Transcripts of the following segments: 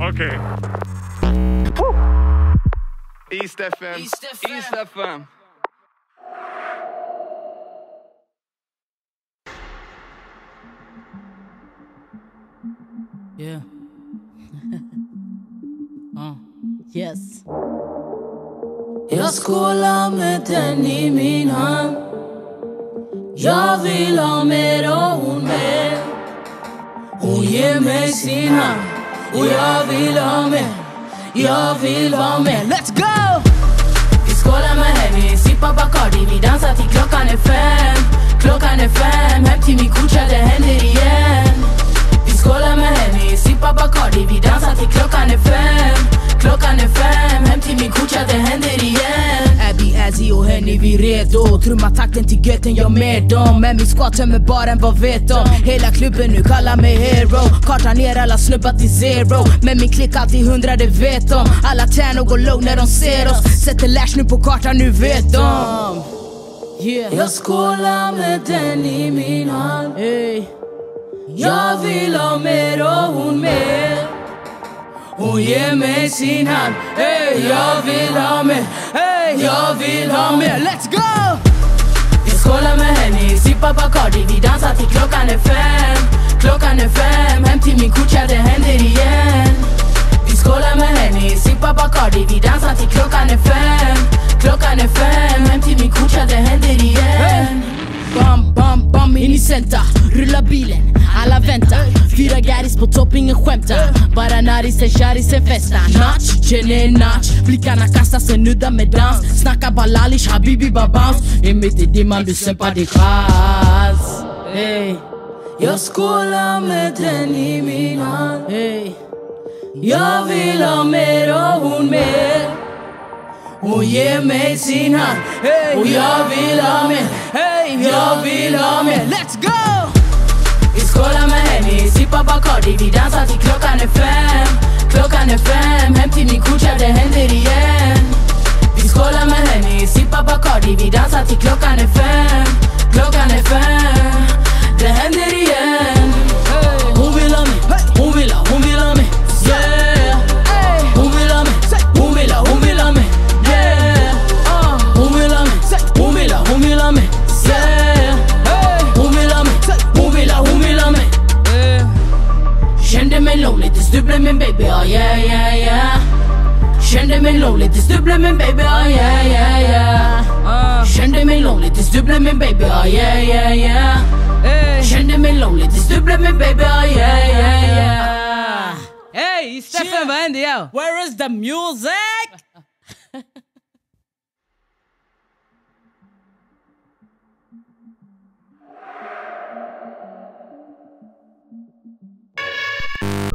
Okej. East FM. East FM. East FM. Yeah. uh. Yes. Jag skålar med den i min hand Jag vill ha mer och hon med Hon ger mig sin hand och jag vill ha mer Jag vill ha mer Let's go! Vi skålar med Henny, sippar Bacardi. Vi dansar till klockan är fem Klockan är fem, hem till min kucha det händer igen Vi skålar med Henny, sippar Bacardi. Vi dansar till klockan är fem redo. Trumma takten till götten, jag med dem. Men min squad tömmer baren, vad vet de? Hela klubben nu kallar mig hero. Kartan ner alla snubbar till zero. Men min klick alltid hundra, det vet de. Alla tärnor går low när de ser oss. Sätter lash nu på kartan, nu vet de. Yeah. Jag skålar med den i min hand. Hey. Jag vill ha mer och hon med hon ger mig sin hand, hey, jag vill ha mer, let's go! Vi skålar med Henny, sippar Bacardi, vi dansar till klockan är er fem. Klockan är er center. Rulla bilen, alla väntar. Fyra garis på topp, ingen skämtar. Bara narisen, kärisen festar Notch, känner notch. Blickarna kastas, en nudda med dans. Snackar balalish, habibi babans är mitt i dimman, du sömpar din chans. Hey. Jag skålar med den i min hand. Hey. Jag vill ha mer och hon mer hon ger mig sin hand hey, jag vill ha mer, hey, jag vill ha mer Let's go! Vi skålar med Henny, sippar Bacardi Vi dansar till klockan är fem Klockan är fem, hem till min kucha, tills du min baby, oh yeah yeah yeah. Kände mig lonely tills du blev min baby, oh yeah yeah yeah. Uh. Kände mig lonely tills du blev min baby, oh yeah yeah yeah. Kände mig lonely tills du blev min baby, oh yeah yeah yeah. Hey, Stefan, vad händer? Where is the music?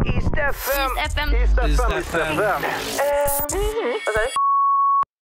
East FM. FM. East FM. East East FM. FM. Vad sa du?